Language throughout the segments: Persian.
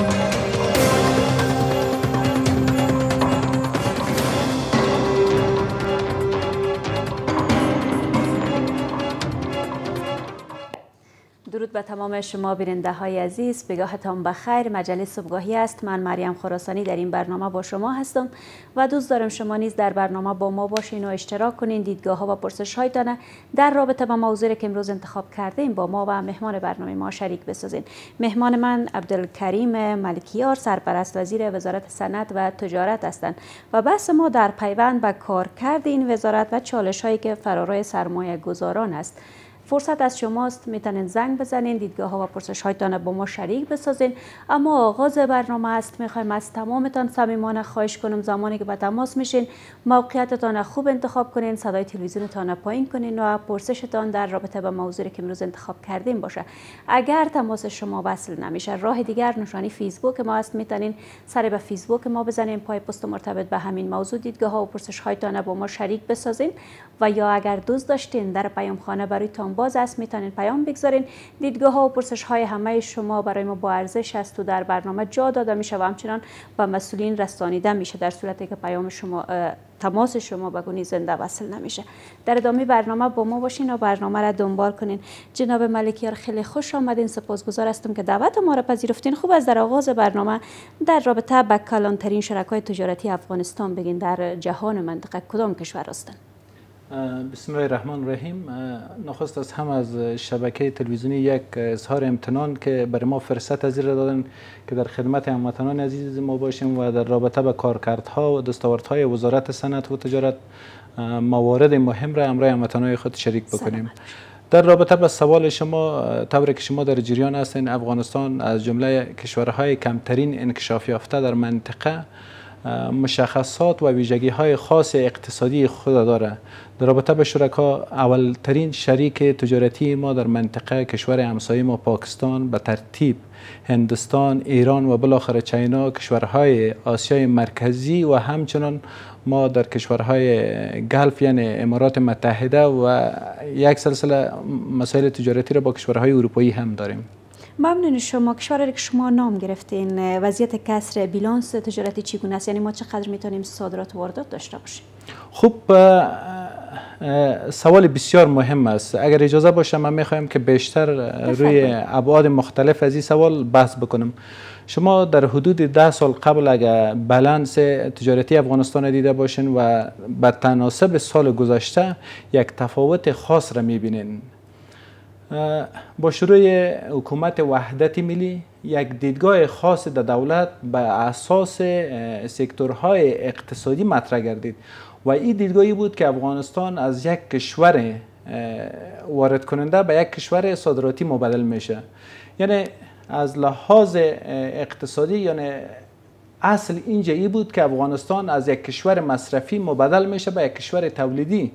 Thank you. درود به تمام شما بیننده های عزیز. بگاهتان بخیر مجلس صبحگاهی است. من مریم خراسانی در این برنامه با شما هستم و دوست دارم شما نیز در برنامه با ما باشین و اشتراک کنین. دیدگاه ها و پرسش هایتان در رابطه با موضوعی که امروز انتخاب کرده با ما و مهمان برنامه ما شریک بسازین. مهمان من عبدالکریم ملکیار سرپرست وزیر وزارت صنعت و تجارت هستند و بحث ما در پیوند به کارکرد این وزارت و چالش هایی که فرارای سرمایه گذاران است. فرصت از شماست. می‌تونین زنگ بزنین دیدگاه ها و پرسش هایتان با ما شریک بسازین. اما آغاز برنامه است. می‌خوایم از تمامتان صمیمانه خواهش کنم. زمانی که به تماس میشین موقعیتتان خوب انتخاب کنین صدای تلویزیونتان پایین کنین و پرسشتان در رابطه با موضوعی که امروز انتخاب کردیم باشه. اگر تماس شما وصل نمیشه راه دیگر نشانی فیسبوک ما است. می‌تونین سر به فیسبوک ما بزنین. پای پست مرتبط به همین موضوع دیدگاه ها و پرسش هایتان با ما شریک بسازین. و یا اگر دوست داشتین در پیام خانه برایتان باز است می‌تونین پیام بگذارین. دیدگاه ها و پرسش های همه شما برای ما با ارزش است و در برنامه جا داده میشه و همچنان با مسئولین رسانیده میشه در صورتی که پیام شما تماس شما بگونی زنده وصل نمیشه. در ادامه برنامه با ما باشین و برنامه را دنبال کنین. جناب ملکیار خیلی خوش آمدین. سپاسگزار هستم که دعوت ما را پذیرفتین. خوب از در آغاز برنامه در رابطه با کلانترین شرکای تجارتی افغانستان بگین. در جهان منطقه کدام کشور هستند بسم الله الرحمن الرحیم. نخست از هم از شبکه تلویزیونی یک اظهار امتنان که برای ما فرصت از دادن که در خدمت هموطنان عزیز ما باشیم و در رابطه به کارکردها و دستاوردهای وزارت صنعت و تجارت موارد مهم را امرای هموطنان خود شریک بکنیم. در رابطه با سوال شما طوری که شما در جریان هستین افغانستان از جمله کشورهای کمترین انکشاف یافته در منطقه مشخصات و ویژگی های خاص اقتصادی خود داره. در رابطه به شرکا اولترین شریک تجارتی ما در منطقه کشور همسایه ما پاکستان. به ترتیب هندوستان، ایران و بالاخره چینا کشورهای آسیای مرکزی و همچنان ما در کشورهای گلف یعنی امارات متحده و یک سلسله مسائل تجارتی را با کشورهای اروپایی هم داریم. ممنون شما. کشوری که شما نام گرفتین وضعیت کسر بیلانس تجارتی چگونه است؟ یعنی ما چقدر می‌تونیم صادرات و واردات داشته باشیم؟ خب سوال بسیار مهم است. اگر اجازه باشه من می‌خوایم که بیشتر روی ابعاد مختلف از این سوال بحث بکنم. شما در حدود ده سال قبل اگر بالانس تجارتی افغانستان دیده باشین و به تناسب سال گذشته یک تفاوت خاص را می‌بینین. با شروع حکومت وحدت ملی یک دیدگاه خاص در دولت به اساس سکتورهای اقتصادی مطرح گردید. و این دیدگاهی بود که افغانستان از یک کشور وارد کننده به یک کشور صادراتی مبدل میشه. یعنی از لحاظ اقتصادی یعنی اصل اینجا ای بود که افغانستان از یک کشور مصرفی مبدل میشه به یک کشور تولیدی.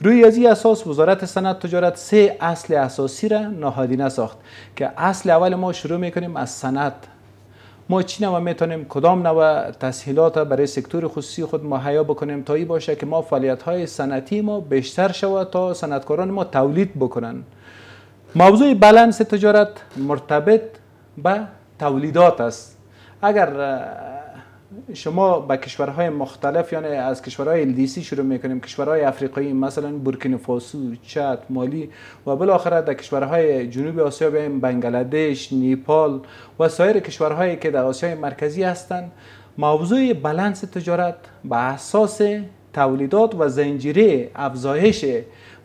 روی از این اساس وزارت صنعت تجارت سه اصل اساسی را نهادینه ساخت که اصل اول ما شروع می‌کنیم از صنعت. ما چی نوع می‌تونیم کدام نوع تسهیلات برای سکتور خصوصی خود مهیا بکنیم تا ای باشه که ما فعالیت های صنعتی ما بیشتر شود تا صنعتکاران ما تولید بکنن. موضوع بالانس تجارت مرتبط به تولیدات است. اگر شما به کشورهای مختلف یعنی از کشورهای الدیسی شروع می‌کنیم کشورهای افریقایی مثلا بورکینافاسو چاد مالی و بالاخره در کشورهای جنوب آسیا بیم بنگلادش نیپال و سایر کشورهایی که در آسیای مرکزی هستند موضوع بالانس تجارت به اساس تولیدات و زنجیره افزایش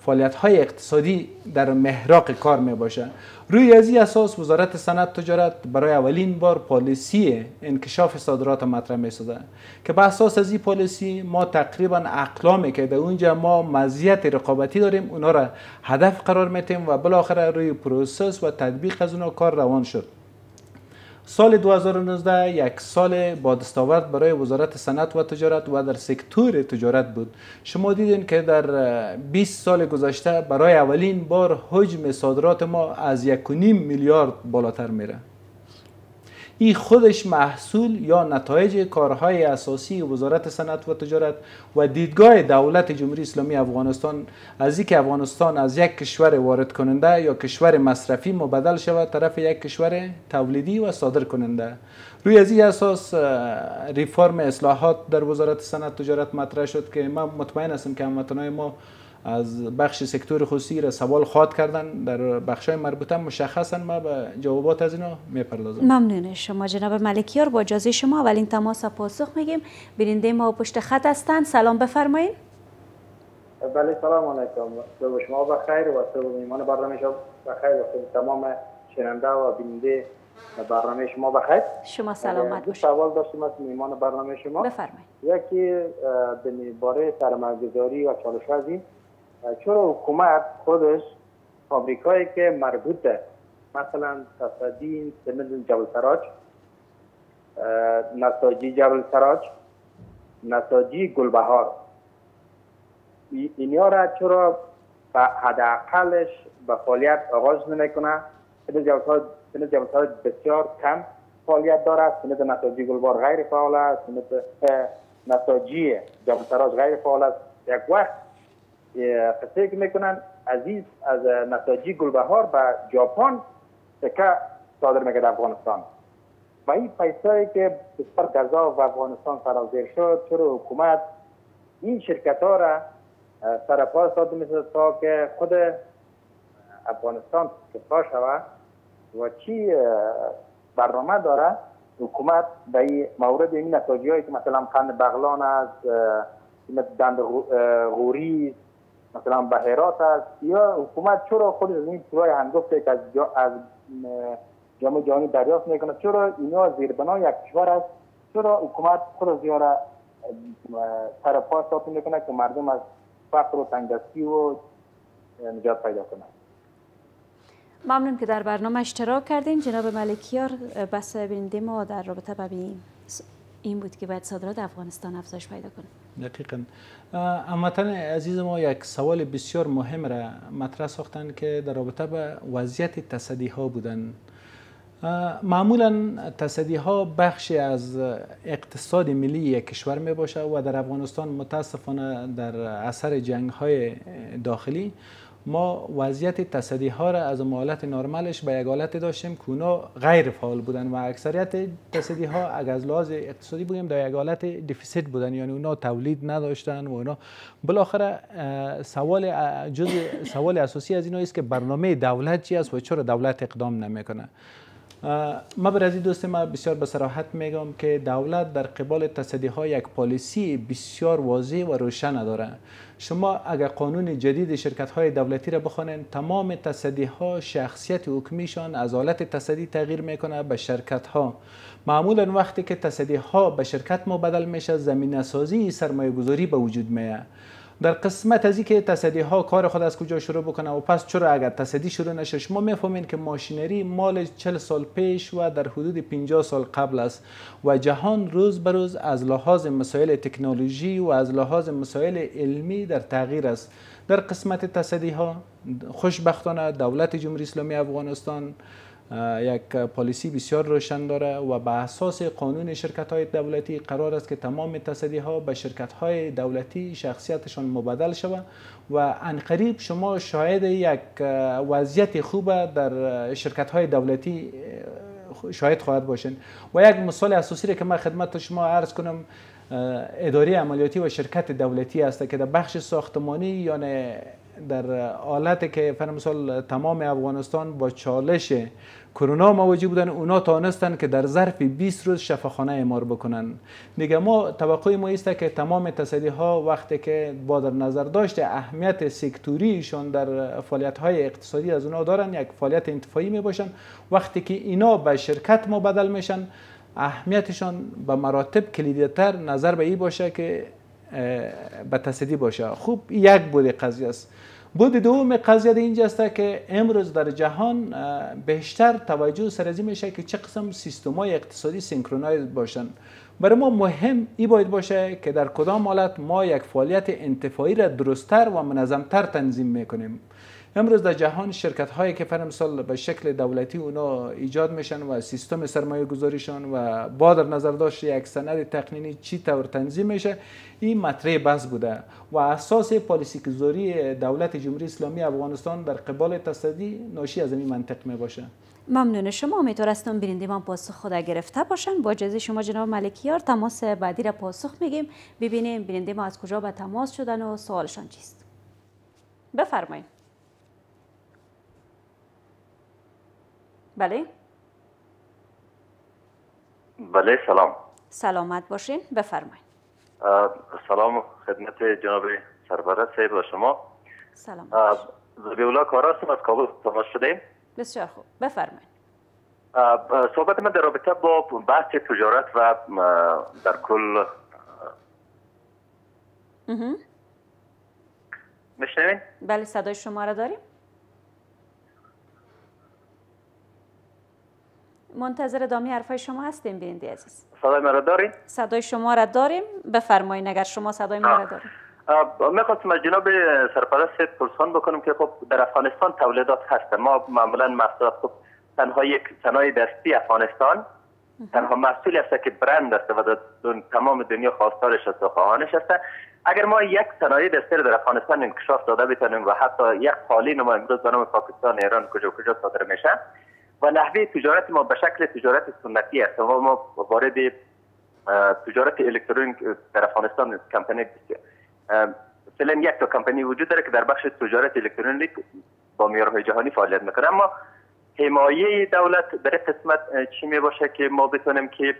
فعالیت های اقتصادی در محراق کار می باشه روی از این اساس وزارت صنعت تجارت برای اولین بار پالیسی انکشاف صادرات مطرح می سازه که به اساس از این پالیسی ما تقریبا اقلامی که در اونجا ما مزیت رقابتی داریم اونا را هدف قرار میتیم و بالاخره روی process و تطبیق از اونا کار روان شد. سال 2019 یک سال با دستاورد برای وزارت صنعت و تجارت و در سکتور تجارت بود. شما دیدین که در 20 سال گذشته برای اولین بار حجم صادرات ما از 1.5 میلیارد بالاتر میره. این خودش محصول یا نتایج کارهای اساسی وزارت صنعت و تجارت و دیدگاه دولت جمهوری اسلامی افغانستان از اینکه افغانستان از یک کشور وارد کننده یا کشور مصرفی مبدل شود طرف یک کشور تولیدی و صادر کننده. روی از این اساس ریفرم اصلاحات در وزارت صنعت تجارت مطرح شد که ما مطمئن هستم که هموطنان ما از بخش سکتور خصوصی را سوال خواد کردن در بخش های مربوطه مشخصا ما به جوابات از اینا می‌پردازم. ممنون. شما جناب ملکیار با اجازه شما اولین تماس پاسخ میگیم بیننده ما پشت خط هستند. سلام بفرمایید. بله سلام علیکم. صبح شما بخیر و صبح میمان برنامه شما بخیر و تمام شنونده و بیننده برنامه شما بخیر شما سلامت باشید. سوال داشتیم از میمان برنامه شما. بفرمایید. یکی به باره سرمایه‌گذاری و چالش این. چرا حکومت خودش فابریکایی که مربوطه مثلا تصدین سمنت جبل سراج نساجی جبل سراج نساجی گلبهار. اینیا را چرا به حداقلش به فعالیت آغاز نمی‌کنه؟ سمت جبل سراج بسیار کم فعالیت دارد سمت نساجی گلبهار غیر فعال است. سمت نساجی جبل سراج غیر فعال است. یک وقت فکر می‌کنن عزیز از نساجی گلبهار به ژاپن سکه صادر میگه افغانستان. و این پیسایی که بسیار گذا و افغانستان سرازیر شد چرا حکومت این شرکت ها را سرپا ساده میشه تا که خود افغانستان کفا شود؟ و چی برنامه داره حکومت به این مورد این نتاجی هایی که مثلا قند بغلان است دند غوری مثلا بهرات است یا حکومت چرا خود از این سوای هنگفته که از, جا از جامعه جهانی دریافت می‌کنه؟ چرا اینا زیربنای یک کشور است چرا حکومت خود از را سر پا ساتی می‌کنه که مردم از فقر و تنگدستی و نجات پیدا کنند ممنون که در برنامه اشتراک کردین. جناب ملکیار بس بیننده ما در رابطه با این بود که باید صادرات افغانستان افزایش پیدا کنه. دقیقا. هموطن عزیز ما یک سوال بسیار مهم را مطرح ساختن که در رابطه به وضعیت تصدی ها بودن معمولا تصدی ها بخشی از اقتصاد ملی یک کشور می باشه و در افغانستان متاسفانه در اثر جنگ های داخلی ما وضعیت تصدی ها را از حالت نرمالش به یک حالت داشتیم که اونا غیر فعال بودن و اکثریت تصدی ها اگر از لحاظ اقتصادی بگیم در یک حالت دیفیسیت بودن یعنی اونا تولید نداشتن و اونا. بالاخره سوال جز سوال اساسی از اینا است که برنامه دولت چی است و چرا دولت اقدام نمی‌کنه. ما بر از دوست ما بسیار به صراحت میگم که دولت در قبال تصدی ها یک پالیسی بسیار واضح و روشن داره شما اگر قانون جدید شرکت های دولتی را بخوانید تمام تصدی ها شخصیت حکمیشان از حالت تصدی تغییر می‌کنه به شرکت ها معمولا وقتی که تصدی ها به شرکت مبدل میشه زمین سازی سرمایه گذاری به وجود میاد در قسمت از که تصدی ها کار خود از کجا شروع بکنه و پس چرا اگر تصدی شروع نشه شما می‌فهمین که ماشینری مال 40 سال پیش و در حدود 50 سال قبل است و جهان روز به روز از لحاظ مسائل تکنولوژی و از لحاظ مسائل علمی در تغییر است. در قسمت تصدی ها خوشبختانه دولت جمهوری اسلامی افغانستان یک پالیسی بسیار روشن داره و به اساس قانون شرکت های دولتی قرار است که تمام تصدی ها به شرکت های دولتی شخصیتشان مبدل شود و انقریب شما شاهد یک وضعیت خوب در شرکت های دولتی شاهد خواهد باشین. و یک مثال اساسی که من خدمت شما عرض کنم اداره عملیاتی و شرکت دولتی است که در بخش ساختمانی یعنی در حالت که مثال تمام افغانستان با چالش کرونا مواجه بودن اونا تانستن که در ظرف 20 روز شفاخانه اعمار بکنن. دیگه ما توقع ما است که تمام تصدی ها وقتی که با در نظر داشته اهمیت سکتوریشون در فعالیت های اقتصادی از اونا دارن یک فعالیت انتفاعی می باشن. وقتی که اینا به شرکت مبدل میشن اهمیتشان به مراتب کلیدیتر نظر به ای باشه که به تصدی باشه. خوب یک بعد قضیه است. بعد دوم قضیه اینجا است که امروز در جهان بیشتر توجه سر ازی میشه که چه قسم سیستم های اقتصادی synchronize باشن. برای ما مهم ای باید باشه که در کدام حالت ما یک فعالیت انتفاعی را درستتر و منظمتر تنظیم می‌کنیم. امروز در جهان شرکت هایی که پر مثال به شکل دولتی اونا ایجاد میشن و سیستم سرمایه گذاریشان و با در نظر داشت یک سند تقنینی چی طور تنظیم میشه این مطرح بحث بوده و اساس پالیسی گذاری دولت جمهوری اسلامی افغانستان در قبال تصدی ناشی از این منطق می باشه ممنون شما. امیدوار هستم بیننده ما پاسخ خود گرفته باشن. با اجازه شما جناب ملکیار تماس بعدی را پاسخ میگیم. ببینیم بیننده ما از کجا به تماس شدن و سوالشان چیست. بفرمایید. بله؟ بله سلام. سلامت باشین. بفرمایید سلام خدمت جناب سربرست صاحب و شما. سلام. زبیولا کار هستم از کابل تماس شدیم. بسیار خوب. بفرمایید صحبت من در رابطه با بحث تجارت و در کل میشنوین؟ بله صدای شما را داریم. منتظر ادامه حرفای شما هستیم بیننده عزیز. صدای مرا دارین؟ صدای شما را داریم. بفرمایید اگر شما صدای ما را داریم می‌خواستم از جناب سرپرست پرسان بکنم که خب در افغانستان تولیدات هست. ما معمولا محصولات خب تنها یک صنایع دستی افغانستان. تنها محصولی است که برند است و در تمام دنیا خواستارش است و خواهانش است. اگر ما یک صنایع دستی در افغانستان انکشاف داده بتانیم و حتی یک قالین ما امروز به نام پاکستان ایران کجا کجا صادر میشه و نحوه تجارت ما به شکل تجارت سنتی است. و ما وارد تجارت الکترونیک در افغانستان کمپانی فعلا یک تا کمپانی وجود داره که در بخش تجارت الکترونیک با معیارهای جهانی فعالیت می‌کنه. اما حمایه دولت در قسمت چی می باشه که ما بتونیم که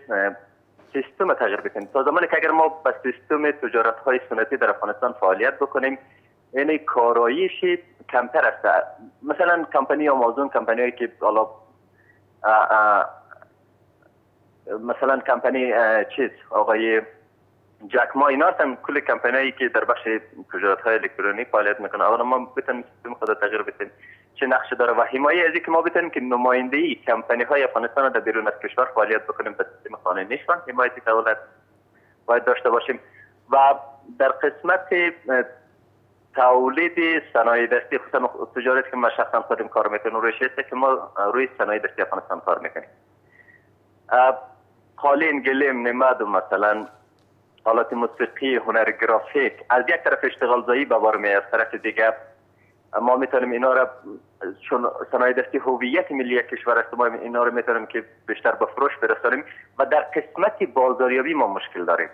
سیستم تغییر بدیم. تا زمانی که اگر ما به سیستم تجارت های سنتی در افغانستان فعالیت بکنیم یعنی کاراییش کمتر است. مثلا کمپانی آمازون کمپانی که مثلا کمپانی چیز آقای جک ما اینا هم کل کمپانی که در بخش تجارت های الکترونیک فعالیت می‌کنه اول ما بتونیم سیستم خود تغییر بدیم. چه نقش داره؟ و حمایه از که ما بتونیم که نماینده ای کمپانی های افغانستان در بیرون از کشور فعالیت بکنیم به سیستم خانه نشون حمایتی دولت باید داشته باشیم. و در قسمت تولید صنایع دستی خصوصا تجارت که ما شخصا خودم کار می‌کنیم روی که ما روی صنایع دستی افغانستان کار می‌کنیم. قالین گلیم نمد مثلا حالات موسیقی هنر گرافیک. از یک طرف اشتغال زایی به بار می از طرف دیگه ما می‌تونیم اینا را چون صنایع دستی هویت ملی کشور است ما اینا رو می‌تونیم که بیشتر به فروش برسانیم و در قسمت بازاریابی ما مشکل داریم.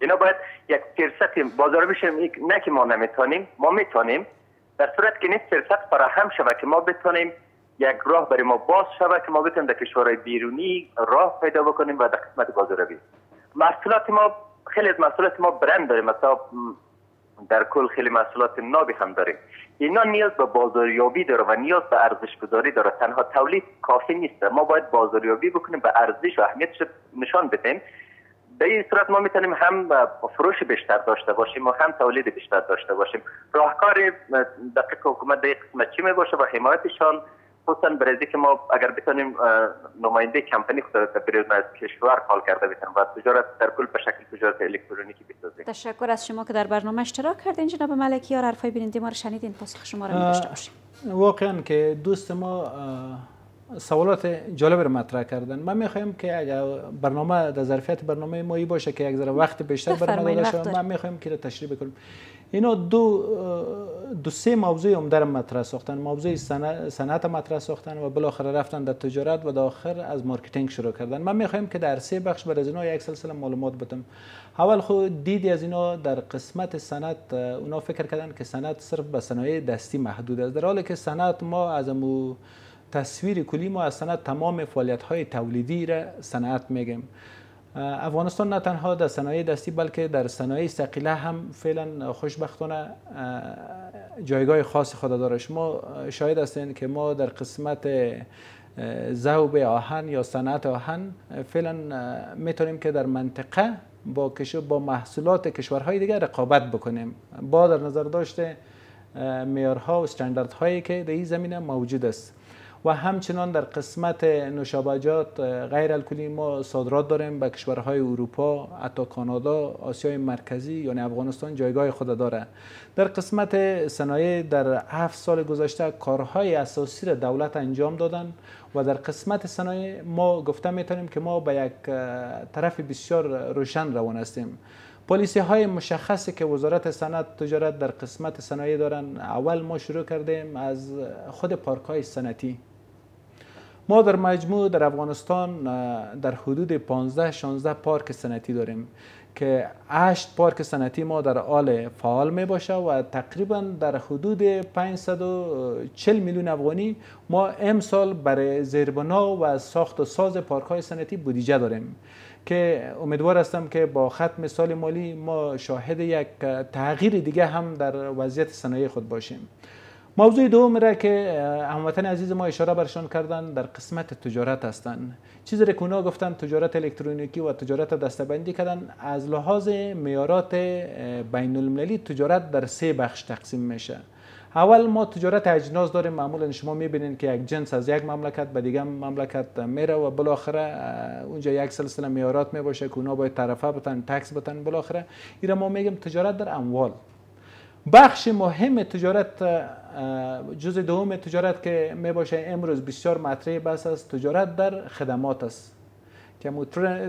اینا باید یک فرصت بازاریابی نه که ما نمی‌تونیم ما می‌تونیم. در صورت که نیست فرصت فراهم شود که ما بتونیم یک راه برای ما باز شود که ما بتونیم در کشورهای بیرونی راه پیدا بکنیم و در قسمت بازاریابی محصولات ما خیلی از محصولات ما برند داریم. مثلا در کل خیلی محصولات نابی هم داریم. اینا نیاز به بازاریابی داره و نیاز به ارزش گذاری داره. تنها تولید کافی نیست. ما باید بازاریابی بکنیم به ارزش و اهمیتش نشان بدیم. به این صورت ما می‌تونیم هم فروش بیشتر داشته باشیم و هم تولید بیشتر داشته باشیم. راهکار دقیق حکومت در قسمت چی می باشه و حمایتشان. خصوصا برای که ما اگر بتونیم نماینده کمپانی خود بیرون از کشور کال کرده بتونیم و تجارت در کل به شکل تجارت الکترونیکی بسازیم تشکر از شما که در برنامه اشتراک کردین. جناب ملکی یار حرفای بیننده ما رو شنیدین. پاسخ شما رو داشته باشیم. واقعا که دوست ما سوالات جالب رو مطرح کردن. من می‌خوایم که اگر برنامه در ظرفیت برنامه ما باشه که یک ذره وقت بیشتر برنامه داشته من می‌خوایم که تشریح بکنیم. اینا دو دو سه موضوع عمده مطرح ساختن. موضوع صنعت مطرح ساختن و بالاخره رفتن در تجارت و در آخر از marketing شروع کردن. من می‌خوایم که در سه بخش بر از اینا یک سلسله معلومات بدم. اول خود دیدی از اینا در قسمت صنعت اونا فکر کردن که صنعت صرف به صنایع دستی محدود است. در حالی که صنعت ما از امو تصویر کلی ما از صنعت تمام فعالیت های تولیدی را صنعت میگیم. افغانستان نه تنها در صنایع دستی بلکه در صنایع ثقیله هم فعلا خوشبختانه جایگاه خاص خود داره. شما شاید هستین که ما در قسمت ذوب آهن یا صنعت آهن فعلا می‌تونیم که در منطقه با با محصولات کشورهای دیگر رقابت بکنیم. با در نظر داشته معیارها و هایی که در این زمینه موجود است. و همچنان در قسمت نوشابجات غیر الکلی ما صادرات داریم به کشورهای اروپا حتی کانادا آسیای مرکزی یعنی افغانستان جایگاه خود داره. در قسمت صنایع در هفت سال گذشته کارهای اساسی را دولت انجام دادن و در قسمت صنایع ما گفته می‌تونیم که ما به یک طرف بسیار روشن روان هستیم. پالیسی های مشخصی که وزارت صنعت تجارت در قسمت صنایع دارن اول ما شروع کردیم از خود پارک های صنعتی. ما در مجموع در افغانستان در حدود 15 16 پارک صنعتی داریم که 8 پارک صنعتی ما در حال فعال می باشه و تقریبا در حدود 540 میلیون افغانی ما امسال برای زیربنا و ساخت و ساز پارک های صنعتی بودجه داریم که امیدوار هستم که با ختم سال مالی ما شاهد یک تغییر دیگه هم در وضعیت صنایع خود باشیم. موضوع دوم را که هموطن عزیز ما اشاره برشان کردن در قسمت تجارت هستند چیزی را که گفتن تجارت الکترونیکی و تجارت دستبندی کردن از لحاظ میارات بین المللی تجارت در سه بخش تقسیم میشه. اول ما تجارت اجناس داریم. معمولا شما می‌بینید که یک جنس از یک مملکت به دیگه مملکت میره و بالاخره اونجا یک سلسله میارات می‌باشه که اونا باید طرفه بتن تکس بتن. بالاخره اینا ما میگیم تجارت در اموال. بخش مهم تجارت جز دوم تجارت که می باشه امروز بسیار مطرح بس است تجارت در خدمات است. که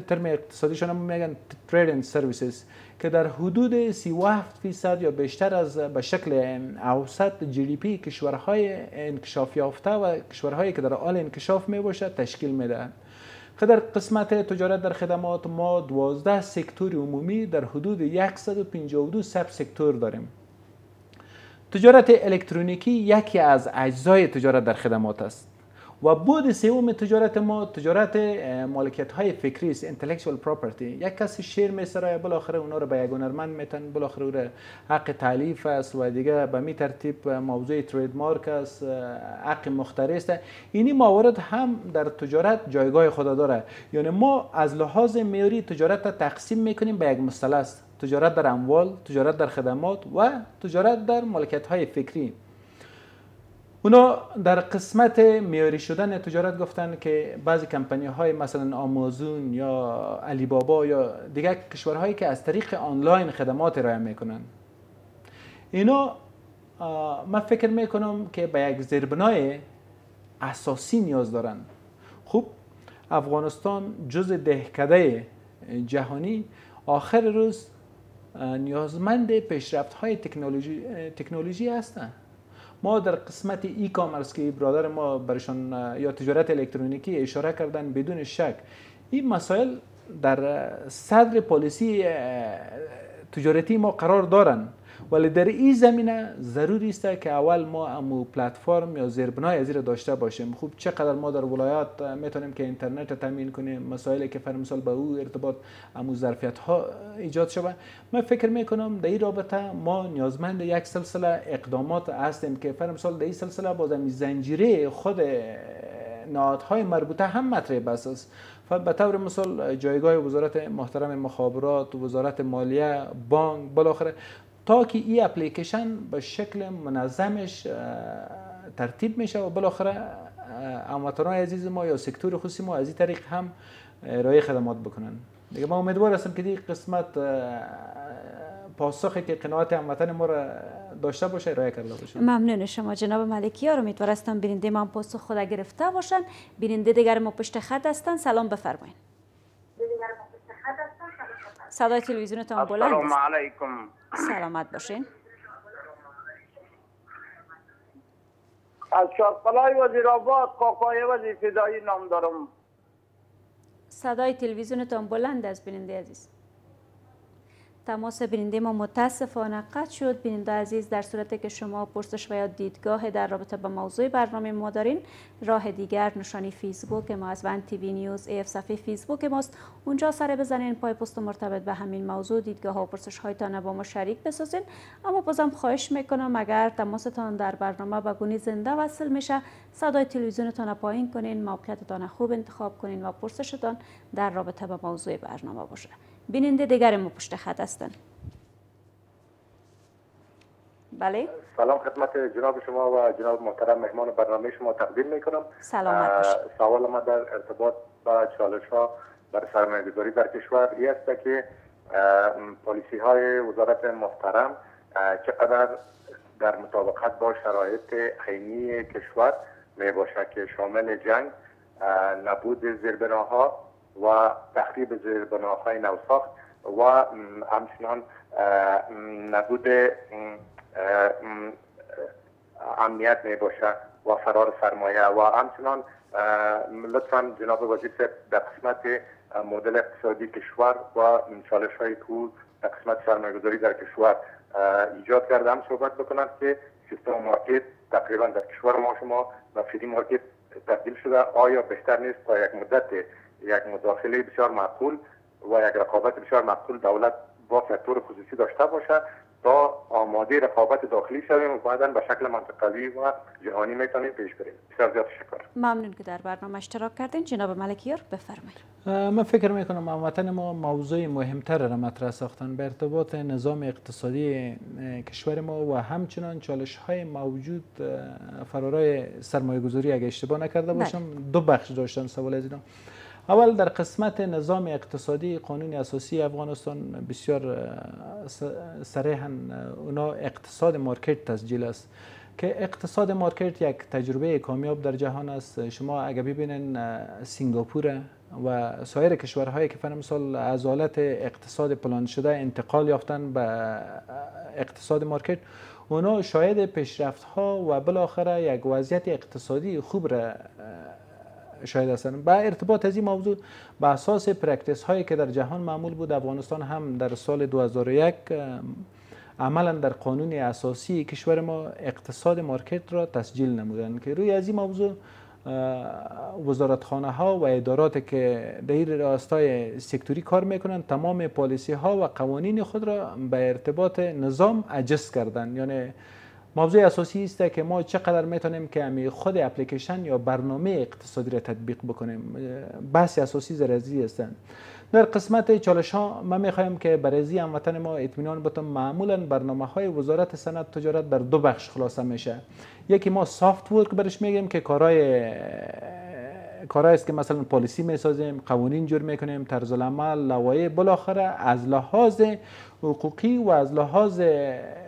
ترم اقتصادیشون هم میگن تریدینگ سرویسز که در حدود 37 فیصد یا بیشتر از به شکل اوسط GDP کشورهای انکشاف یافته و کشورهایی که در حال انکشاف می باشد تشکیل میده که در قسمت تجارت در خدمات ما 12 سکتور عمومی در حدود 152 sub sector داریم. تجارت الکترونیکی یکی از اجزای تجارت در خدمات است. و بعد سوم تجارت ما تجارت مالکیت های فکری است intellectual property. یک کسی شیر میسره بالاخره اونا رو به یک هنرمند میتن بالاخره او حق تعلیف است و دیگه به می ترتیب موضوع ترید مارک است حق مخترع است. اینی موارد هم در تجارت جایگاه خود داره. یعنی ما از لحاظ میاری تجارت تقسیم می‌کنیم به یک است. تجارت در اموال تجارت در خدمات و تجارت در مالکیت های فکری. اونا در قسمت میاری شدن تجارت گفتن که بعضی کمپانی های مثلا آمازون یا علی بابا یا دیگر کشورهایی که از طریق آنلاین خدمات ارائه می‌کنن. اینا من فکر می‌کنم که به یک زیربنای اساسی نیاز دارن. خوب افغانستان جز دهکده جهانی آخر روز نیازمند پیشرفت های تکنولوژی, تکنولوژی هستند ما در قسمت ای کامرس که برادر ما برشان یا تجارت الکترونیکی اشاره کردن بدون شک این مسائل در صدر پالیسی تجارتی ما قرار دارن. ولی در این زمینه ضروری است که اول ما امو پلتفرم یا زیربنای از داشته باشیم. خوب چقدر ما در ولایات می‌تونیم که اینترنت تامین کنیم مسائلی که فر مثال به او ارتباط امو ظرفیت ها ایجاد شود. من فکر می‌کنم در این رابطه ما نیازمند یک سلسله اقدامات هستیم که فر مثال در این سلسله باز زنجیره خود نهادهای مربوطه هم مطرح بس است. به طور مثال جایگاه وزارت محترم مخابرات وزارت مالیه بانک بالاخره تا که این اپلیکیشن به شکل منظمش ترتیب میشه و بالاخره هموطنان عزیز ما یا سکتور خصوصی ما از این طریق هم ارائه خدمات بکنن. دیگه ما امیدوار هستم که این قسمت پاسخی که قناعت هموطن ما را داشته باشه ارائه کرده باشه ممنون شما جناب ملکی. ها امیدوار هستم بیننده ما پاسخ خود گرفته باشن. بیننده دیگر ما پشت خط هستن. سلام بفرمایید. صدای تلویزیونتان بلند السلام علیکم. سلامت باشین. از شارقلای وزیر آباد قاقای وزیر نام دارم صدای تلویزیونتان بلند از بیننده عزیز. تماس بیننده ما متاسفانه قطع شد. بیننده عزیز در صورتی که شما پرسش و یا دیدگاه در رابطه با موضوع برنامه ما دارین راه دیگر نشانی فیسبوک ما از ون تیوی نیوز ایف صفحه فیسبوک ماست. اونجا سر بزنین پای پست مرتبط به همین موضوع دیدگاه و پرسش هایتان با ما شریک بسازین. اما بازم خواهش می‌کنم اگر تماستان در برنامه به گونی زنده وصل میشه صدای تلویزیونتان پایین کنین موقعیتتان خوب انتخاب کنین و پرسشتان در رابطه با موضوع برنامه باشه. بیننده دیگر ما پشت خط هستند بله؟ سلام خدمت جناب شما و جناب محترم مهمان برنامه شما تقدیم می‌کنم. سلامت باشید. سوال ما در ارتباط با چالش ها بر سرمایه گذاری در کشور این است که پالیسی های وزارت محترم چقدر در مطابقت با شرایط عینی کشور می باشد که شامل جنگ نبود زیربناها و تخریب زیربناهای نوساخت و همچنان نبود امنیت می باشه و فرار سرمایه و همچنان لطفا جناب وزیر در قسمت مدل اقتصادی کشور و چالش های در قسمت سرمایه گذاری در کشور ایجاد کرده. هم صحبت بکنند که سیستم مارکت تقریبا در کشور ما شما و فری مارکت تبدیل شده. آیا بهتر نیست؟ تا یک مدت یک مداخله بسیار معقول و یک رقابت بسیار معقول دولت با سکتور خصوصی داشته باشه تا آماده رقابت داخلی شویم و بعدا به شکل منطقوی و جهانی می‌تونیم پیش بریم. بسیار زیاد تشکر ممنون که در برنامه اشتراک کردین. جناب ملکیار بفرمایید. من فکر می‌کنم هموطن ما موضوع مهمتر را مطرح ساختن به ارتباط نظام اقتصادی کشور ما و همچنان چالش های موجود فرارای سرمایه گذاری اگه اشتباه نکرده باشم دو بخش داشتن سوال از اینا. اول در قسمت نظام اقتصادی قانون اساسی افغانستان بسیار صریحا اونا اقتصاد market تسجیل است که اقتصاد market یک تجربه کامیاب در جهان است. شما اگر ببینین سنگاپور و سایر کشورهایی که فرض مثال از حالت اقتصاد پلان شده انتقال یافتن به اقتصاد market اونا شاهد پیشرفت ها و بالاخره یک وضعیت اقتصادی خوب را شاهد هستند با ارتباط از این موضوع به اساس practice هایی که در جهان معمول بود افغانستان هم در سال 2001 اه، عملا در قانون اساسی کشور ما اقتصاد مارکت را تسجیل نمودند که روی از این موضوع وزارتخانه ها و ادارات که در راستای سکتوری کار می‌کنند تمام پالیسی ها و قوانین خود را به ارتباط نظام اجست کردند. یعنی موضوع اساسی است که ما چقدر می‌تونیم که خود اپلیکیشن یا برنامه اقتصادی را تطبیق بکنیم. بحث اساسی زرزی هستند در قسمت چالش ها من می‌خوایم که برای هموطن ما اطمینان بتم معمولا برنامه های وزارت صنعت تجارت در دو بخش خلاصه میشه. یکی ما سافت ورک برش میگیم که کارهای کارهایی است که مثلا پالیسی می‌سازیم قوانین جور می‌کنیم طرز العمل لوایح. بالاخره از لحاظ حقوقی و از لحاظ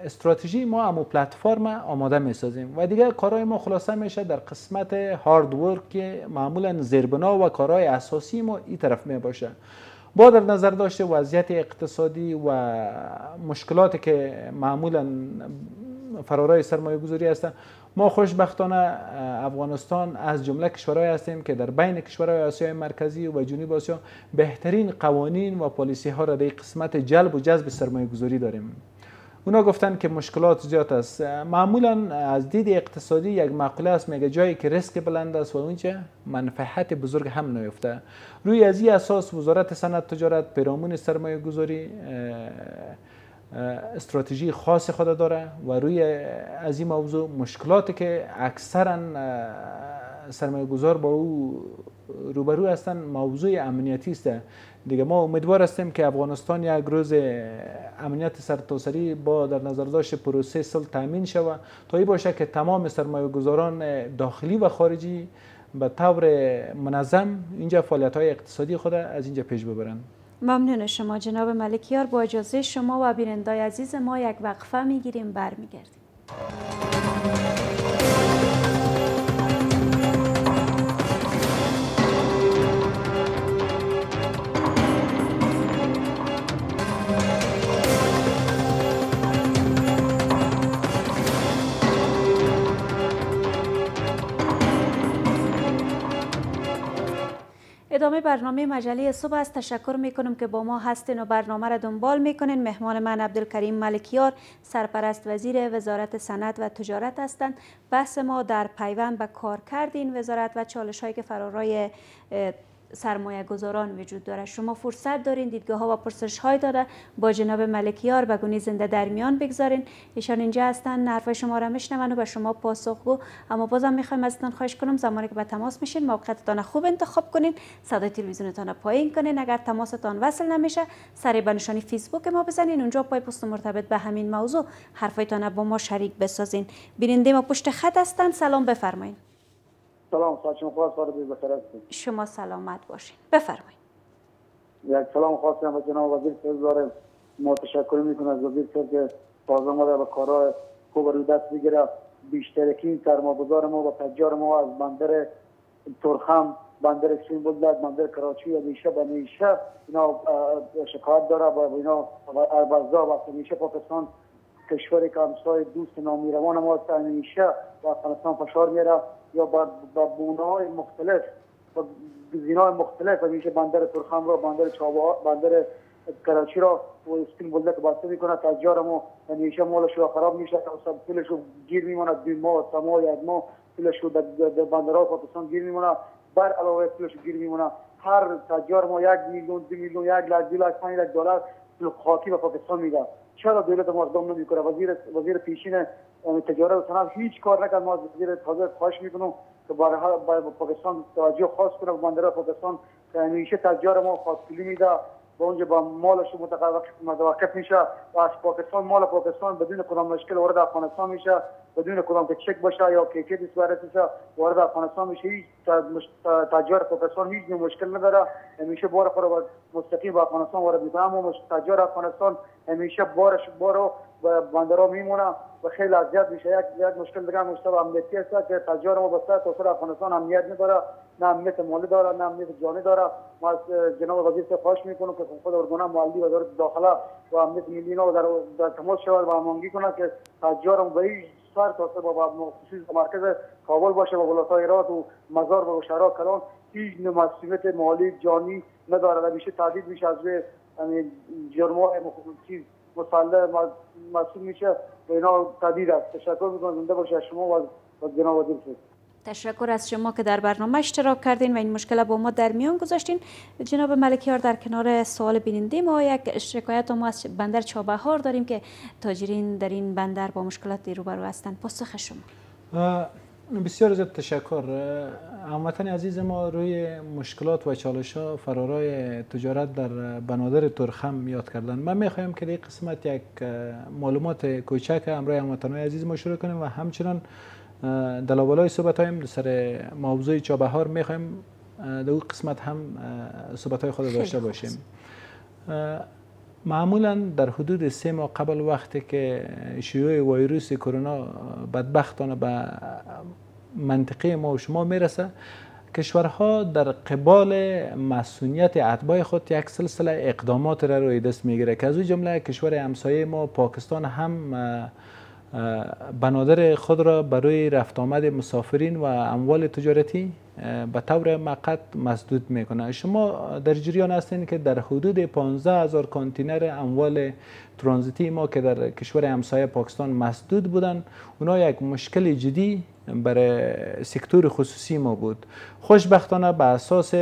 استراتژی ما امو پلتفرم آماده می‌سازیم. و دیگه کارهای ما خلاصه میشه در قسمت هارد ورک که معمولا زیربنا و کارهای اساسی ما این طرف می باشه با در نظر داشته وضعیت اقتصادی و مشکلاتی که معمولا فرارای سرمایه گذاری هستند ما خوشبختانه افغانستان از جمله کشورهای هستیم که در بین کشورهای آسیای مرکزی و جنوب آسیا بهترین قوانین و پالیسی ها را در قسمت جلب و جذب سرمایه گذاری داریم. اونا گفتن که مشکلات زیاد است. معمولا از دید اقتصادی یک مقوله است میگه جایی که ریسک بلند است و اونجا منفعت بزرگ هم نیفته روی از این اساس وزارت صنعت تجارت پیرامون سرمایه گذاری استراتژی خاص خود داره و روی از این موضوع مشکلاتی که اکثرا سرمایه گذار با او روبرو هستن موضوع امنیتی است. دیگه ما امیدوار هستیم که افغانستان یک روز امنیت سرتاسری با در نظر داشت پروسه صلح تامین شود. تا این باشه که تمام سرمایه گذاران داخلی و خارجی به طور منظم اینجا فعالیت های اقتصادی خود از اینجا پیش ببرند. ممنون شما جناب ملکیار. با اجازه شما و بینندای عزیز ما یک وقفه می‌گیریم برمیگردیم. ادامه برنامه مجله صبح است. تشکر می‌کنم که با ما هستین و برنامه را دنبال می‌کنین. مهمان من عبدالکریم ملکیار سرپرست وزیر وزارت صنعت و تجارت هستند. بحث ما در پیوند به کار کردین وزارت و چالش هایی که فرارای سرمایه گذاران وجود داره شما فرصت دارین دیدگاه ها و پرسش های داره با جناب ملکیار بگونی زنده در میان بگذارین. ایشان اینجا هستن حرف شما را میشنون و به شما پاسخگو اما بازم می‌خوایم ازتان خواهش کنم زمانی که به تماس میشین موقعتان خوب انتخاب کنین صدای تلویزیونتان پایین کنین. اگر تماستان وصل نمیشه سری به نشانی فیسبوک ما بزنین. اونجا پای پست مرتبط به همین موضوع حرفایتان با ما شریک بسازین. بیننده ما پشت خط هستن. سلام بفرمایید سلام شما خواست بخیر شما سلامت باشین. بفرمایید. یک سلام خواستم به جناب وزیر صاحب. دارم ما تشکر می‌کنم از وزیر صاحب که تازه ما به کارهای خوب رو دست بگیره. بیشترکی سرمایه‌گذار ما و تجار ما از بندر ترخم بندر سین بلد بندر کراچی و میشه به میشه اینا شکایت داره و اینا اربزا و میشه پاکستان کشوری که همسای دوست نامیروان ما همیشه و افغانستان فشار میره. یا با بونه های مختلف با گزینه مختلف همیشه بندر ترخم را بندر چابا بندر کراچی را و اسکین بلده که بسته می‌کنه تجار ما همیشه مالش را خراب میشه و پولش رو گیر میمونه دو ماه سه ماه یک ماه پولش رو در بندرها پاکستان گیر میمونه بر علاوه پولش گیر میمونه هر تجار ما یک میلیون دو میلیون یک لک دو لک پنج لک دلار پول خاکی به پاکستان میده. چرا دولت ما اقدام نمی‌کنه؟ وزیر وزیر پیشین تجارت و صنعت هیچ کار نکرد. ما وزیر تازه خواهش می‌کنم که بارها پاکستان توجه خاص کنه به بندر پاکستان همیشه تجار ما خاصی میده. با اونجا با مالش متوقف میشه و از پاکستان مال پاکستان بدون کدام مشکل وارد افغانستان میشه بدون کدام که چک باشه یا کیفیت سوارت میشه وارد افغانستان میشه. هیچ تجار پاکستان هیچ مشکل نداره. همیشه بار خود مستقیم به افغانستان وارد میکنه. اما تجار افغانستان همیشه بارش بارو و بندرها میمونه و خیلی اذیت میشه. یک یک مشکل دیگه مشتبه امنیتی است که تجار ما بسته تا افغانستان امنیت نداره نه امنیت مالی داره نه امنیت جانی داره. ما از جناب وزیر سے خواهش می‌کنم که خود ارگان مالی وزارت داخله و امنیت ملی نو در در تماس شود و هماهنگی کنه که تجار به این سر تا با خصوص مرکز کابل باشه و ولایت هرات و مزار و شهرها کلان هیچ مسئولیت مالی جانی نداره و میشه تعدید میشه از روی جرمای چیز. مسلح مسئول میشه. و اینا تدید است. تشکر می‌کنم. زنده باشه شما و جناب وزیر تشکر از شما که در برنامه اشتراک کردین و این مشکل با ما در میان گذاشتین. جناب ملکیار در کنار سوال بیننده ما یک شکایت ما از بندر چابهار داریم که تاجرین در این بندر با مشکلات روبرو هستند. پاسخ شما. بسیار زیاد تشکر. هموطن عزیز ما روی مشکلات و چالش ها فرارای تجارت در بنادر ترخم یاد کردن. من می‌خوایم که در قسمت یک معلومات کوچک امروی هموطن عزیز ما شروع کنیم و همچنان دلابالای صحبت هایم سر موضوع چابهار می‌خوایم در اون قسمت هم صحبت های خود داشته باشیم. معمولا در حدود سه ماه قبل وقتی که شیوع ویروس کرونا بدبختانه به منطقه ما و شما می‌رسه کشورها در قبال مسئولیت اتباع خود یک سلسله اقدامات را روی دست می‌گیره که از اون جمله کشور همسایه ما پاکستان هم بنادر خود را برای رفت آمد مسافرین و اموال تجارتی به طور مقت مسدود می‌کنه. شما در جریان هستین که در حدود 15 هزار کانتینر اموال ترانزیتی ما که در کشور همسایه پاکستان مسدود بودن اونا یک مشکل جدی برای سکتور خصوصی ما بود. خوشبختانه به اساس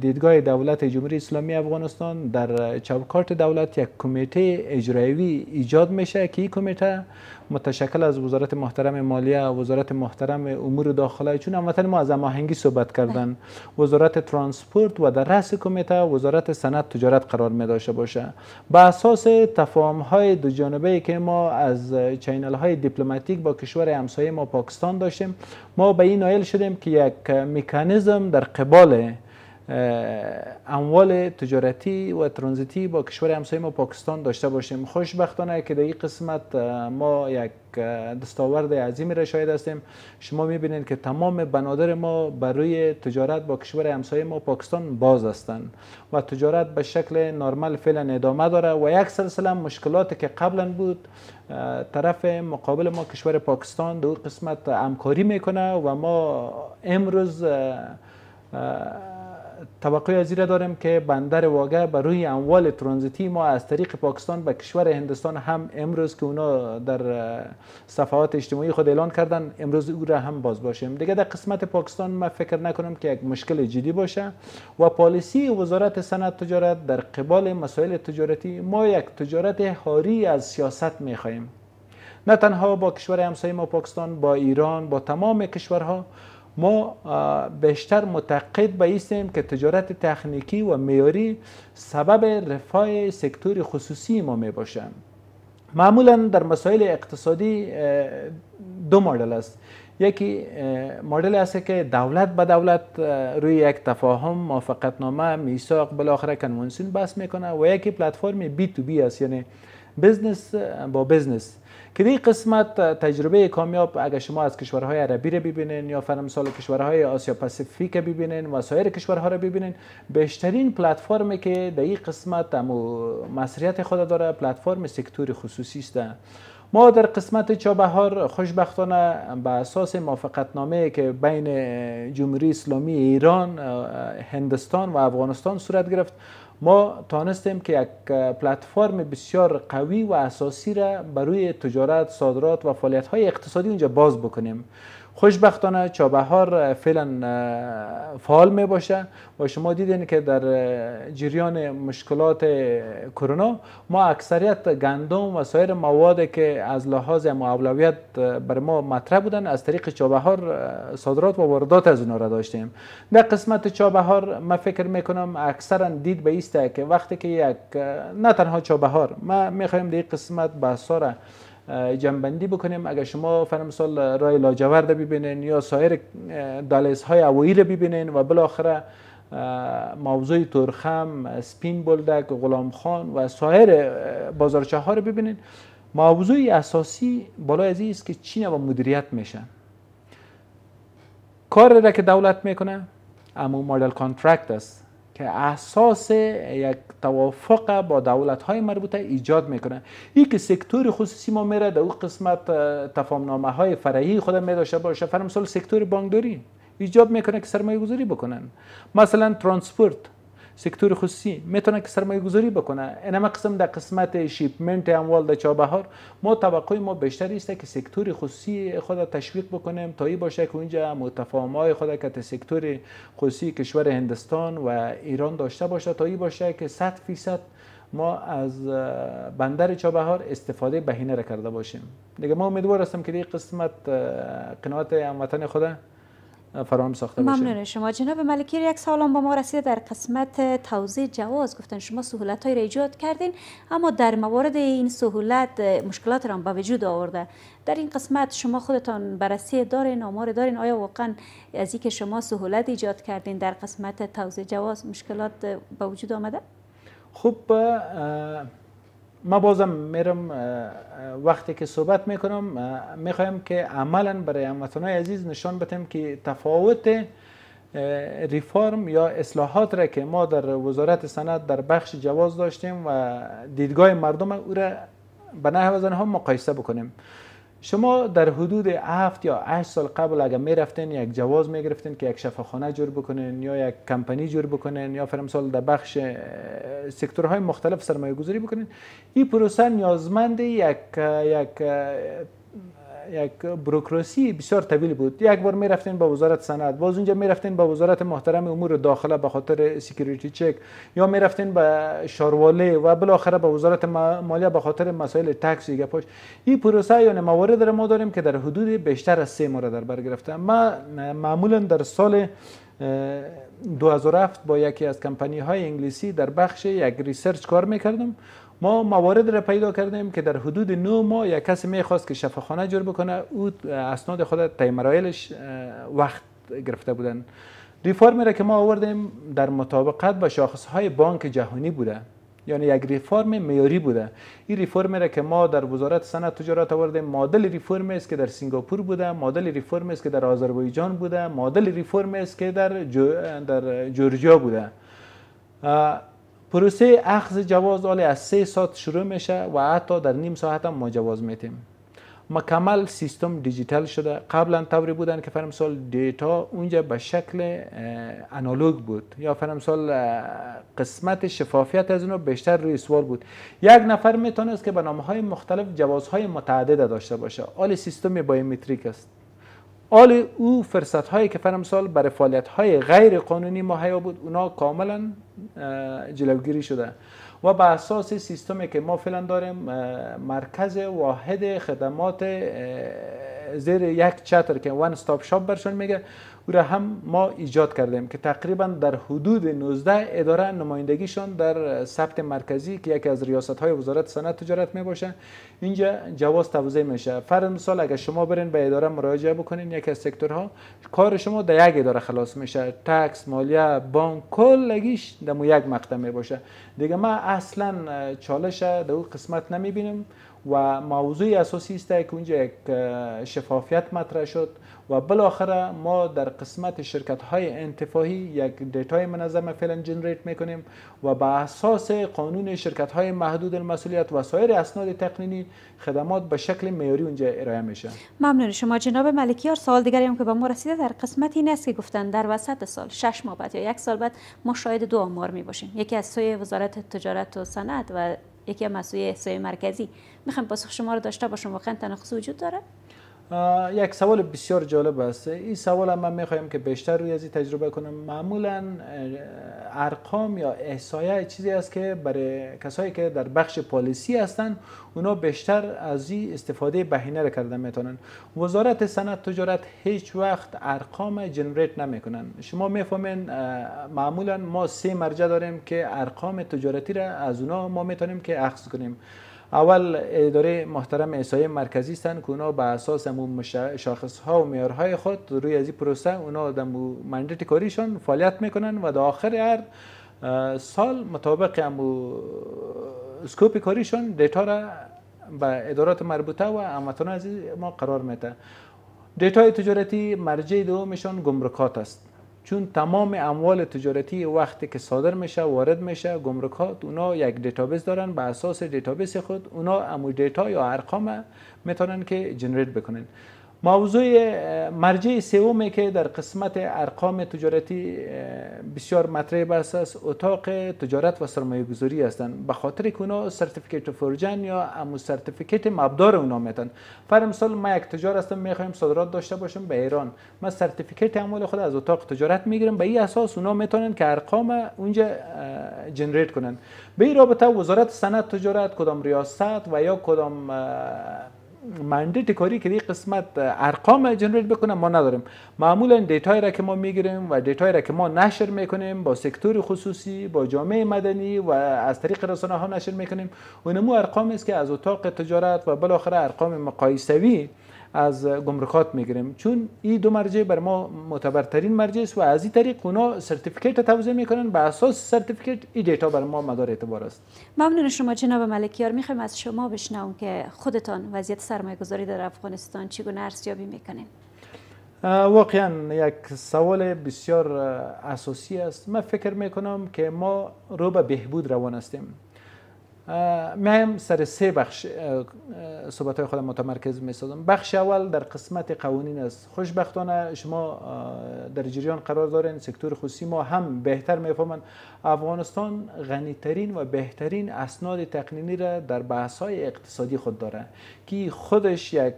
دیدگاه دولت جمهوری اسلامی افغانستان در چوکات دولت یک کمیته اجرایی ایجاد میشه که این کمیته متشکل از وزارت محترم مالیه وزارت محترم امور داخله چون هموطن ما از هماهنگی صحبت کردن. وزارت ترانسپورت و در رأس کمیته وزارت صنعت تجارت قرار می داشته باشه. به اساس تفاهم های دو جانبه که ما از channel های دیپلماتیک با کشور همسایه ما پاکستان داشتیم ما به این نایل شدیم که یک مکانیزم در قبال اموال تجارتی و ترانزیتی با کشور همسایه ما پاکستان داشته باشیم. خوشبختانه که در این قسمت ما یک دستاورد عظیمی را شاهد هستیم. شما می‌بینید که تمام بنادر ما برای تجارت با کشور همسایه ما پاکستان باز هستند و تجارت به شکل نرمال فعلا ادامه داره و یک سلسله مشکلاتی که قبلا بود طرف مقابل ما کشور پاکستان در قسمت همکاری می‌کنه و ما امروز توقع از را داریم که بندر واگه بر روی اموال ترانزیتی ما از طریق پاکستان به کشور هندستان هم امروز که اونا در صفحات اجتماعی خود اعلان کردن امروز او را هم باز باشیم. دیگه در قسمت پاکستان ما فکر نکنم که یک مشکل جدی باشه و پالیسی وزارت صنعت تجارت در قبال مسائل تجارتی ما یک تجارت حاری از سیاست می‌خواهیم. نه تنها با کشور همسایه ما پاکستان با ایران با تمام کشورها ما بیشتر متقد به ایستیم که تجارت تکنیکی و میاری سبب رفاه سکتور خصوصی ما می باشن معمولا در مسائل اقتصادی دو مدل است. یکی مدل است که دولت به دولت روی یک تفاهم موافقت نامه میثاق بالاخره کنوانسیون بس می‌کنه و یکی پلتفرم بی تو بی است. یعنی بزنس با بزنس که قسمت تجربه کامیاب اگر شما از کشورهای عربی را ببینین یا فرمسال کشورهای آسیا پاسیفیک ببینین و سایر کشورها را ببینین بیشترین پلتفرمی که در این قسمت مسئولیت خود داره پلتفرم سکتور خصوصی است. ما در قسمت چابهار خوشبختانه به اساس موافقتنامه که بین جمهوری اسلامی ایران هندستان و افغانستان صورت گرفت ما تانستیم که یک پلتفرم بسیار قوی و اساسی را برای تجارت، صادرات و فعالیت های اقتصادی اونجا باز بکنیم. خوشبختانه چابهار فعلا فعال می باشه. و شما دیدین که در جریان مشکلات کرونا ما اکثریت گندم و سایر مواد که از لحاظ اولویت بر ما مطرح بودن از طریق چابهار صادرات و واردات از اونها را داشتیم. در قسمت چابهار ما فکر می‌کنم اکثرا دید به ایسته که وقتی که یک نه تنها چابهار ما می‌خوایم در قسمت بحثا جنبندی بکنیم. اگر شما فرمسال رای لاجورد ببینین یا سایر دالس های اوایی رو ببینین و بالاخره موضوع ترخم سپین بلدک غلام خان و سایر بازارچه ها رو ببینین. موضوع اساسی بالای از است که چین و مدیریت میشه. کار را که دولت می‌کنه اما مدل کانترکت است. که اساس یک توافق با دولت های مربوطه ایجاد می‌کنه. این که سکتور خصوصی ما میره در اون قسمت تفاهمنامه های فرعی خود می داشته باشه. فرض مثال سکتور بانکداری ایجاد می‌کنه که سرمایه گذاری بکنن. مثلا ترانسپورت. سکتور خصوصی می‌تونه که سرمایه گذاری بکنه. اینما قسم در قسمت shipment اموال در چابهار ما توقع ما بیشتر است که سکتور خصوصی خود تشویق بکنیم. تا ای باشه که اونجا تفاهم های خود که سکتور خصوصی کشور هندستان و ایران داشته باشه تا ای باشه که 100 فیصد ما از بندر چابهار استفاده بهینه را کرده باشیم. دیگه ما امیدوار هستم که این قسمت قناعت هموطن خود فراهم ساخته باشه. ممنون. شما جناب ملکی یک سالان با ما رسیده در قسمت توضیح جواز. گفتن شما سهولت های را ایجاد کردین اما در موارد این سهولت مشکلات را به وجود آورده. در این قسمت شما خودتان بررسی دارین آمار دارین. آیا واقعا از که شما سهولت ایجاد کردین در قسمت توضیح جواز مشکلات به وجود آمده؟ خب ما بازم میرم وقتی که صحبت می‌کنم می‌خوایم که عملا برای هموطنهای عزیز نشان بدیم که تفاوت ریفارم یا اصلاحات را که ما در وزارت صنعت در بخش جواز داشتیم و دیدگاه مردم او را به نحو هم مقایسه بکنیم. شما در حدود هفت یا هشت سال قبل اگر می رفتین یک جواز می گرفتین که یک شفاخانه جور بکنین یا یک کمپانی جور بکنین یا فرمسال در بخش سکتورهای مختلف سرمایه گذاری بکنین این پروسه نیازمند یک یک یک بروکراسی بسیار طویل بود. یک بار می‌رفتین به وزارت صنعت باز اونجا می‌رفتین به وزارت محترم امور داخله به خاطر security check یا می‌رفتین به شاروالی و بالاخره به وزارت مالیه به خاطر مسائل tax گپاش این پروسه یا موارد ما داریم که در حدود بیشتر از سه ماه در بر گرفته. ما معمولا در سال 2007 با یکی از کمپانی های انگلیسی در بخش یک research کار می‌کردم. ما موارد را پیدا کردیم که در حدود نو ماه یک کسی می‌خواست که شفاخانه جور بکنه. او اسناد خود طی مراحلش وقت گرفته بودن. ریفارمی را که ما آوردیم در مطابقت با شاخص های بانک جهانی بوده. یعنی یک ریفرم معیاری بوده. این ریفرمی را که ما در وزارت صنعت تجارت آوردیم مدل ریفرمی است که در سنگاپور بوده مدل ریفرمی است که در آذربایجان بوده مدل ریفرمی است که در در جورجیا بوده. پروسه اخذ جواز حالی از سه ساعت شروع میشه و حتی در نیم ساعت هم ما جواز میتیم. مکمل سیستم دیجیتال شده. قبلا طوری بودن که فرض مثال data اونجا به شکل analog بود. یا فرض مثال قسمت شفافیت از اونو بیشتر روی بود. یک نفر می‌تونست که به نام های مختلف جوازهای متعدد داشته باشه. حال سیستم biometric است. آل او فرصت هایی که فرم سال برای فعالیت های غیر قانونی مهیا بود اونا کاملا جلوگیری شده. و به اساس سیستمی که ما فعلا داریم مرکز واحد خدمات زیر یک چتر که وان استاپ شاپ برشون میگه او را هم ما ایجاد کردیم که تقریبا در حدود 19 اداره نمایندگیشان در ثبت مرکزی که یکی از ریاست های وزارت صنعت تجارت می باشه اینجا جواز توزیع میشه. فرض مثال اگر شما برین به اداره مراجعه بکنین یکی از سکتورها کار شما در یک اداره خلاص میشه. tax مالیه بانک کلگیش در یک مقطع می باشه دیگه ما اصلا چالش در اون قسمت نمی‌بینیم. و موضوع اساسی است که اونجا یک شفافیت مطرح شد و بالاخره ما در قسمت شرکت های انتفاعی یک data ی منظم فعلا generate می‌کنیم و به اساس قانون شرکت های محدود المسئولیت و سایر اسناد تقنینی خدمات به شکل معیاری اونجا ارائه میشه. ممنون. شما جناب ملکیار سوال دیگری هم که به ما رسیده در قسمت این است که گفتن در وسط سال شش ماه بعد یا یک سال بعد ما شاهد دو آمار می باشیم یکی از سوی وزارت تجارت و صنعت و یکی از مسئول سوی مرکزی. می‌خوایم پاسخ شما رو داشته باشم. واقعا تناقض وجود داره. یک سوال بسیار جالب است. این سوال هم من می‌خوایم که بیشتر روی از تجربه کنم. معمولا ارقام یا احصایه چیزی است که برای کسایی که در بخش پالیسی هستند اونا بیشتر از این استفاده بهینه را کرده می‌تونن. وزارت صنعت تجارت هیچ وقت ارقام جنریت نمی‌کنن. شما می‌فهمین معمولا ما سه مرجع داریم که ارقام تجارتی را از اونا ما می‌تونیم که اخذ کنیم. اول اداره محترم احصایه مرکزی هستند که اونا به اساس امو شاخص ها و معیارهای خود روی از این پروسه اونا در mandate کاریشان فعالیت می‌کنن و در آخر هر سال مطابق امو scope کاریشان data را به ادارات مربوطه و هموطنان از ما قرار میده. data ی تجارتی مرجع دومشان گمرکات است. چون تمام اموال تجارتی وقتی که صادر میشه وارد میشه گمرکات اونا یک database دارن به اساس database خود اونا امو data یا ارقام می‌تونن که generate بکنن. موضوع مرجع سومی که در قسمت ارقام تجارتی بسیار مطرح است. اتاق تجارت و سرمایه گذاری هستند. به خاطر که اونا certificate of origin یا امو certificate مبدا ر اونا میتن. فر مثال ما یک تجار هستم می‌خوایم صادرات داشته باشم به ایران. ما certificate اموال خود از اتاق تجارت می‌گیرم. به این اساس اونا می‌تونن که ارقام اونجا generate کنن. به این رابطه وزارت صنعت تجارت کدام ریاست و یا کدام mandate کاری که این قسمت ارقام generate بکنه ما نداریم. معمولا data یی را که ما می‌گیریم و data یی را که ما نشر می‌کنیم با sector خصوصی با جامعه مدنی و از طریق رسانه ها نشر می‌کنیم. اونمو ارقام است که از اتاق تجارت و بالاخره ارقام مقایسوی از گمرکات می‌گیریم. چون این دو مرجع بر ما معتبرترین مرجع است و از این طریق اونا certificate توزیع می‌کنن به اساس certificate این data بر ما مدار اعتبار است. ممنون شما جناب ملکیار می‌خوایم از شما بشنوم که خودتان وضعیت سرمایه گذاری در افغانستان چگونه ارزیابی می‌کنین. واقعا یک سوال بسیار اساسی است. من فکر می‌کنم که ما رو به بهبود روان هستیم. میایم سر سه بخش صحبت های خودم متمرکز می سازم بخش اول در قسمت قوانین است خوشبختانه شما در جریان قرار دارین سکتور خصوصی ما هم بهتر می‌فهمن. افغانستان غنیترین و بهترین اسناد تقنینی را در بحث های اقتصادی خود داره که خودش یک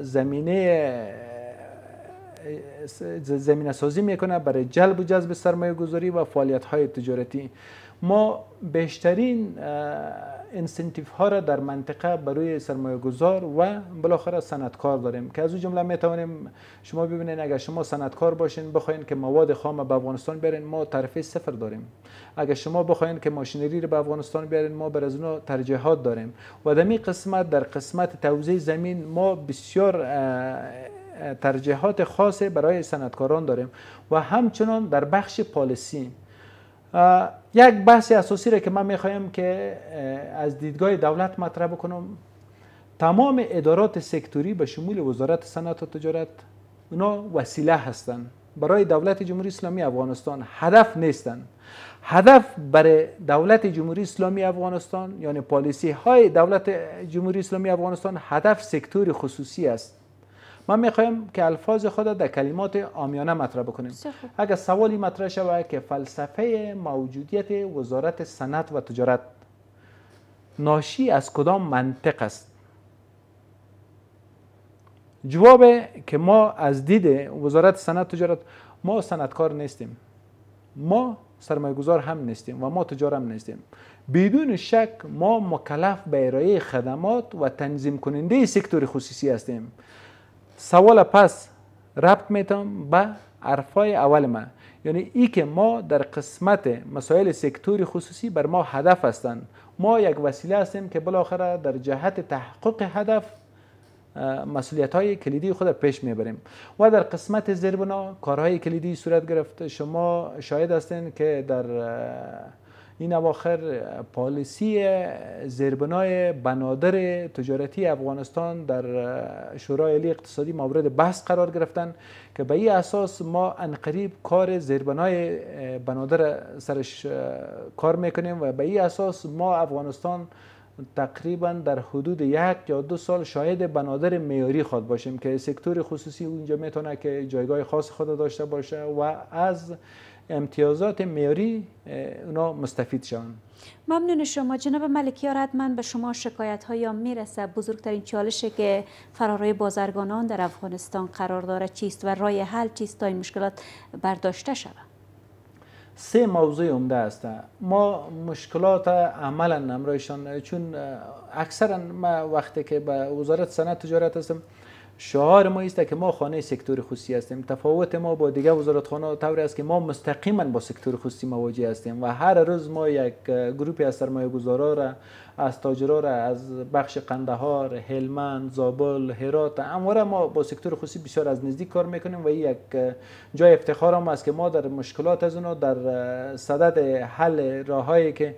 زمینه زمینه سازی می‌کنه برای جلب و جذب سرمایه گذاری و فعالیت های تجارتی. ما بیشترین انسنتیف ها را در منطقه برای سرمایه گذار و بالاخره صنعتکار داریم که از اون جمله می توانیم شما ببینید اگر شما صنعتکار باشین بخواین که مواد خام به افغانستان بیارین ما تعرفه صفر داریم. اگر شما بخواین که ماشینری رو به افغانستان بیارین ما بر از اونها ترجیحات داریم. و در قسمت در قسمت توزیع زمین ما بسیار ترجیحات خاص برای صنعتکاران داریم. و همچنان در بخش پالیسی یک بحث اساسی را که من می‌خوایم که از دیدگاه دولت مطرح بکنم. تمام ادارات سکتوری به شمول وزارت صنعت و تجارت اونا وسیله هستند برای دولت جمهوری اسلامی افغانستان هدف نیستند هدف برای دولت جمهوری اسلامی افغانستان یعنی پالیسی های دولت جمهوری اسلامی افغانستان هدف سکتور خصوصی است. من می‌خوایم که الفاظ خود در کلمات آمیانه مطرح بکنیم. اگر سوالی مطرح شود که فلسفه موجودیت وزارت صنعت و تجارت ناشی از کدام منطق است؟ جواب که ما از دید وزارت صنعت تجارت ما صنعتکار نیستیم. ما سرمایه گذار هم نیستیم و ما تجار هم نیستیم. بدون شک ما مکلف به ارائه خدمات و تنظیم کننده سکتور خصوصی هستیم. سوال پس ربط میتم به حرفای اول ما. یعنی ای که ما در قسمت مسائل سکتور خصوصی بر ما هدف هستند. ما یک وسیله هستیم که بالاخره در جهت تحقق هدف مسئولیت های کلیدی خود پیش می‌بریم. و در قسمت زیربنا کارهای کلیدی صورت گرفت. شما شاهد هستین که در این اواخر پالیسی زیربنای بنادر تجارتی افغانستان در شورای علی اقتصادی مورد بحث قرار گرفتن که به این اساس ما انقریب کار زیربنای بنادر سرش کار می‌کنیم و به این اساس ما افغانستان تقریبا در حدود یک یا دو سال شاهد بنادر میاری خود باشیم که سکتور خصوصی اونجا می‌تونه که جایگاه خاص خود داشته باشه و از امتیازات میاری اونا مستفید شوند. ممنون شما. جناب ملکیار حتما به شما شکایت های می‌رسه بزرگترین چالشی که فرارای بازرگانان در افغانستان قرار داره چیست و رای حل چیست تا این مشکلات برداشته شود؟ سه موضوع عمده است. ما مشکلات عملا نمرایشان چون اکثرا ما وقتی که به وزارت صنعت تجارت هستم شعار ما است که ما خانه سکتور خصوصی هستیم. تفاوت ما با دیگه وزارت خانه طوری است که ما مستقیما با سکتور خصوصی مواجه هستیم و هر روز ما یک گروپی از سرمایه گذارا را از تاجرا را از بخش قندهار، هلمند، زابل، هرات همواره ما با سکتور خصوصی بسیار از نزدیک کار می‌کنیم و یک جای افتخار هم است که ما در مشکلات از اونا در صدد حل راههایی که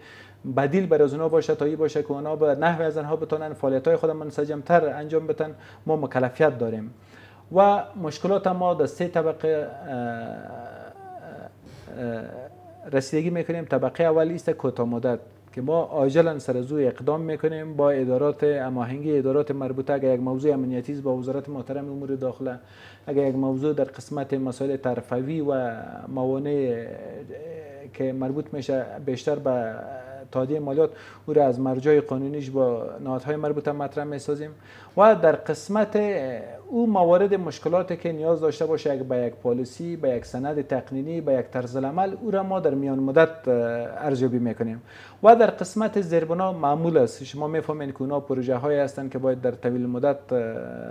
بدیل برای از باشه تا ای باشه که اونا به نحو از انها بتونن فعالیت های خود منسجمتر انجام بتن ما مکلفیت داریم. و مشکلات ما در سه طبقه رسیدگی می‌کنیم. طبقه اولی است کوتاه مدت که ما عاجلا سر زو اقدام می‌کنیم با ادارات اماهنگی ادارات مربوطه. اگر یک موضوع امنیتی با وزارت محترم امور داخله اگر یک موضوع در قسمت مسائل ترفوی و موانع که مربوط میشه بیشتر به تادیه مالیات او را از مرجع قانونیش با نهادهای مربوطه مطرح می‌سازیم و در قسمت او موارد مشکلاتی که نیاز داشته باشه به یک پالیسی به یک سند تقنینی به یک طرز عمل او را ما در میان مدت ارزیابی می‌کنیم. و در قسمت زیربنا معمول است. شما می‌فهمین که اونا پروژه های هستند که باید در طویل مدت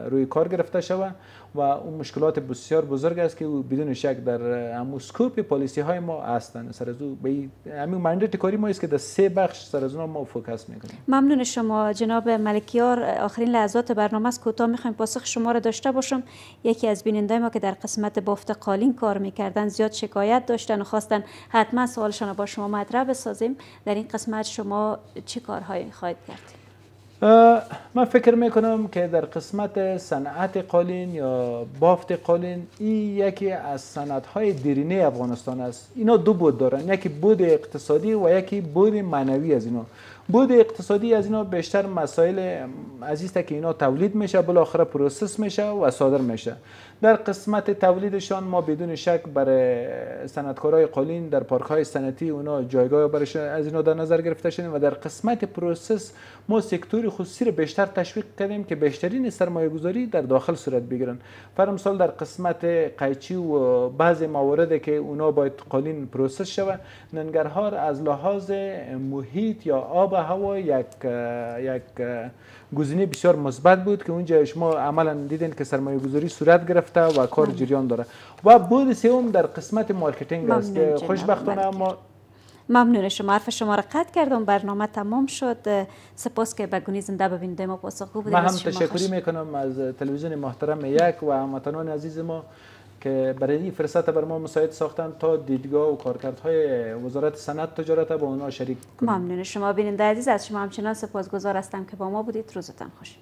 روی کار گرفته شود و اون مشکلات بسیار بزرگ است که بدون شک در اموسکوپ پالیسی های ما هستند. سر از به همین مندت کاری ما است که در سه بخش سر از ما فوکس می‌کنیم. ممنون شما جناب ملکیار. آخرین لحظات برنامه است. کوتاه می‌خوایم پاسخ شما را داشته باشم. یکی از بیننده ما که در قسمت بافت قالین کار می‌کردن زیاد شکایت داشتن و خواستن حتما سوالشان با شما مطرح بسازیم. در این قسمت شما چه کارهایی خواهید کرد؟ من فکر می‌کنم که در قسمت صنعت قالین یا بافت قالین این یکی از صنعت های دیرینه افغانستان است. اینا دو بود دارن یکی بود اقتصادی و یکی بود معنوی از اینا. بود اقتصادی از اینا بیشتر مسائل عزیز که اینا تولید میشه بالاخره پروسس میشه و صادر میشه. در قسمت تولیدشان ما بدون شک برای صنعتکارای قالین در پارک های صنعتی اونا جایگاه برش از اینا در نظر گرفته شدیم و در قسمت process ما sector خصوصی رو بیشتر تشویق کردیم که بیشترین سرمایه گذاری در داخل صورت بگیرن. فر مثال در قسمت قیچی و بعض موارد که اونا باید قالین process شود ننگرهار از لحاظ محیط یا آب هوا یک یک گزینه بسیار مثبت بود که اونجا شما عملا دیدین که سرمایه گذاری صورت گرفته و کار جریان داره. و بعد سوم در قسمت marketing است. که خوشبختانه ما ممنون شما. حرف شما را قطع کردم. برنامه تمام شد. سپاس که به گونه زنده بیننده ما پاسخگو بودین من هم تشکری می‌کنم از تلویزیون محترم یک و هموطنان عزیز ما. که برای این فرصت بر ما مساعد ساختن تا دیدگاه و کارکردهای وزارت صنعت تجارت با اونها شریک کنیم. ممنون. شما بیننده عزیز از شما همچنان سپاسگزار هستم که با ما بودید. روزتان خوش.